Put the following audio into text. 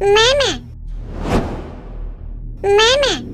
Mama! Mama!